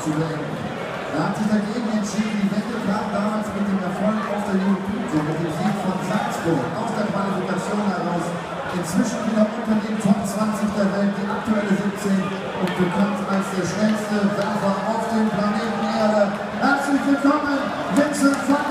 zu beenden. Er hat sich dagegen entschieden, die Wende kam damals mit dem Erfolg auf der European mit dem Sieg von Salzburg aus der Qualifikation heraus. Inzwischen wieder unter den Top 20 der Welt, die aktuelle 17 und bekannt als der schnellste Werfer auf dem Planeten Erde. Herzlich willkommen, Vincent van